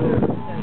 Yeah.